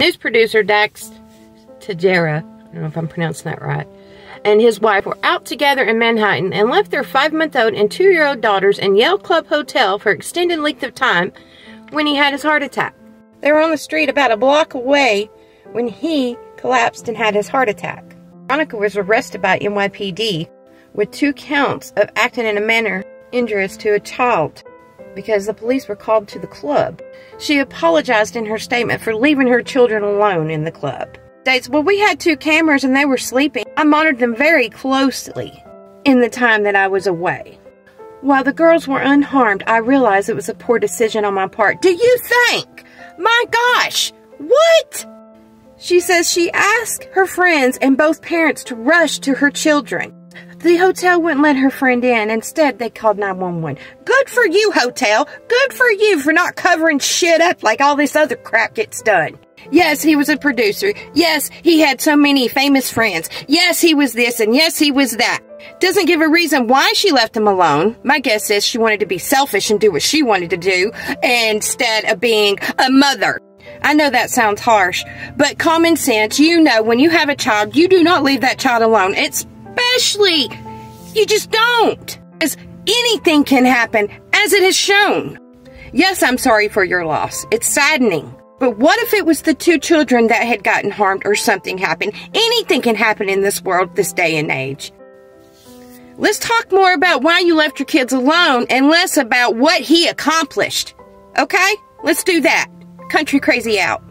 News producer Dax Tejera, I don't know if I'm pronouncing that right, and his wife were out together in Manhattan and left their five-month-old and two-year-old daughters in Yale Club Hotel for extended length of time when he had his heart attack. They were on the street about a block away when he collapsed and had his heart attack. Veronica was arrested by NYPD with two counts of acting in a manner injurious to a child because the police were called to the club. She apologized in her statement for leaving her children alone in the club. States, well, we had two cameras and they were sleeping. I monitored them very closely in the time that I was away. While the girls were unharmed, I realized it was a poor decision on my part. Do you think? My gosh! What? She says she asked her friends and both parents to rush to her children. The hotel wouldn't let her friend in. Instead, they called 911. Good for you, hotel. Good for you for not covering shit up like all this other crap gets done. Yes, he was a producer. Yes, he had so many famous friends. Yes, he was this and yes, he was that. Doesn't give a reason why she left him alone. My guess is she wanted to be selfish and do what she wanted to do instead of being a mother. I know that sounds harsh, but common sense, you know when you have a child, you do not leave that child alone. It's especially. You just don't. As anything can happen, as it has shown. Yes, I'm sorry for your loss. It's saddening. But what if it was the two children that had gotten harmed or something happened? Anything can happen in this world this day and age. Let's talk more about why you left your kids alone and less about what he accomplished. Okay? Let's do that. Country Crazy out.